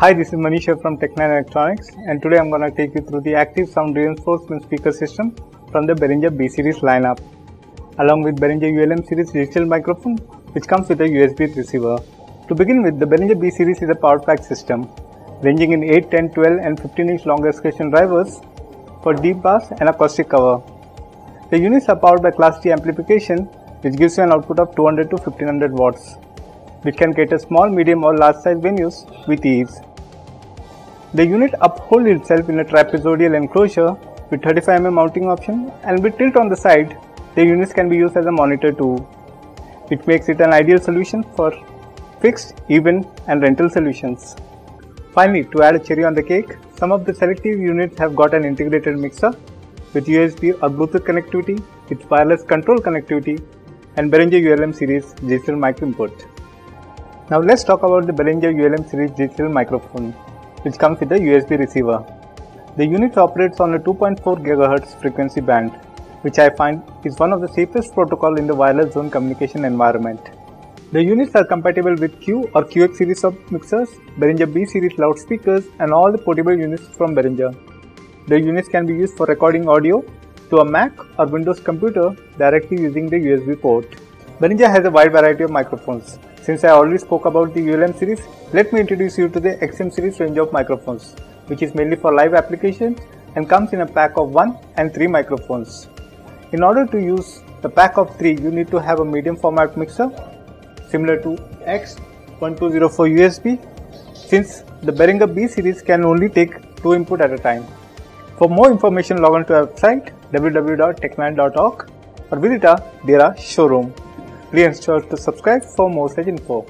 Hi, this is Manish from Techniline Electronics and today I'm going to take you through the active sound reinforcement speaker system from the Behringer B series lineup along with Behringer ULM series digital microphone which comes with a USB receiver. To begin with, the Behringer B series is a power pack system ranging in 8, 10, 12 and 15 inch long excursion drivers for deep bass and acoustic cover. The units are powered by Class D amplification which gives you an output of 200 to 1500 watts which can cater small, medium or large size venues with ease. The unit upholds itself in a trapezoidal enclosure with 35mm mounting option and with tilt on the side, the units can be used as a monitor too. It makes it an ideal solution for fixed, even and rental solutions. Finally, to add a cherry on the cake, some of the selective units have got an integrated mixer with USB or Bluetooth connectivity, with wireless control connectivity and Behringer ULM series digital mic input. Now let's talk about the Behringer ULM series digital microphone which comes with a USB receiver. The unit operates on a 2.4 GHz frequency band, which I find is one of the safest protocol in the wireless zone communication environment. The units are compatible with Q or QX series of mixers, Behringer B series loudspeakers and all the portable units from Behringer. The units can be used for recording audio to a Mac or Windows computer directly using the USB port. Behringer has a wide variety of microphones, since I already spoke about the ULM series, let me introduce you to the XM series range of microphones, which is mainly for live applications and comes in a pack of 1 and 3 microphones. In order to use the pack of 3, you need to have a medium format mixer similar to X1204 USB since the Behringer B series can only take 2 input at a time. For more information log on to our website www.techniline.org or visit our Deira showroom. Please ensure to subscribe for more such info.